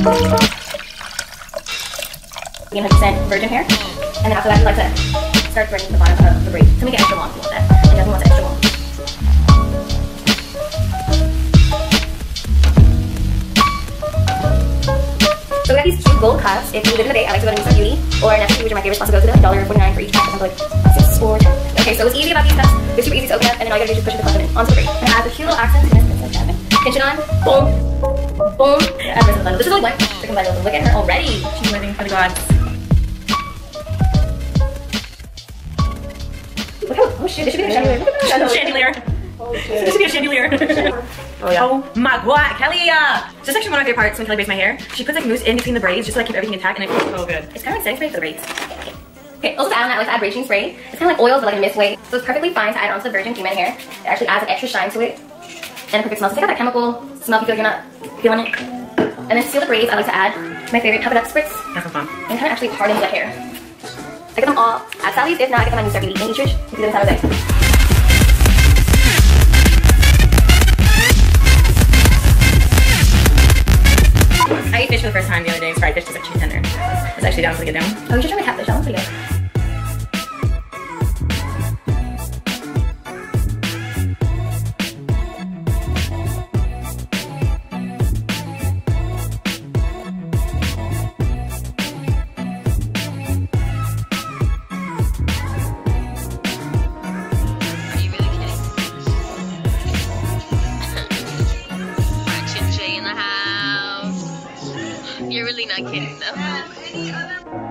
100% virgin hair. And then after that, you like to start threading the bottom of the braid to make it extra long a little bit? that. It doesn't want extra long. So we got these cute gold cuffs. If you live in the Bay, I like to go to Mesa Beauty or Nestle, which are my favorite spots to go to them. $1.49 for each pack. Something like six or. Okay, so it's easy about these cuffs. They're super easy to open up, and then all you gotta do is just push the cuff in onto the braid. And it adds a cute little accent to this. Pinch it on, boom, boom. Rest of the bundle. This is only one. Look at her already. She's living for the gods. Look how, oh shit, this should be a chandelier. Look at that. Chandelier. This should be a chandelier. Oh yeah. Oh my god, Kelly! Uh, this is actually one of my favorite parts when Kelly braids my hair. She puts like mousse in between the braids just to like keep everything intact and it feels so good. It's kind of like setting spray for the braids. Okay, also to add on that, like add braiding spray. It's kind of like oils, but like a mist way. So it's perfectly fine to add onto the virgin human hair. It actually adds an extra shine to it. And a perfect smell. So take out that chemical smell if you feel like you're not feeling it. And then seal the braids, I like to add my favorite Pep It Up spritz. That's so fun. And kind of actually hardens the hair. I get them all at Sally's. If not, I get them at New in Eastridge. If you in San Jose. I ate fish for the first time the other day. Fried fish is actually tender. It's actually down to get down. Oh, you should try my catfish. That one's pretty good. You're really not kidding, though.